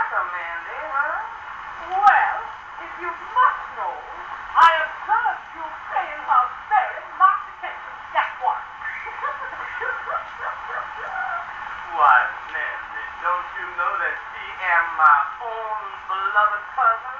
matter, Mandy, huh? Well, if you must know, I observed you paying her very marked attention. that one. why, Mandy, don't you know that she am my own beloved cousin?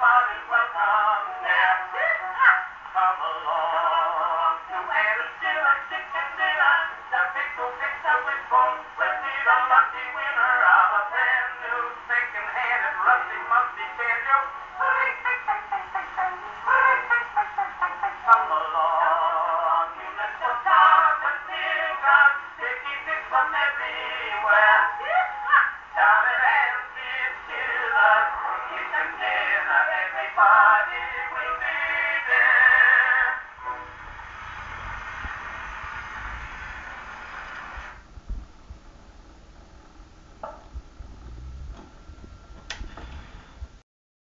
father's way. body will be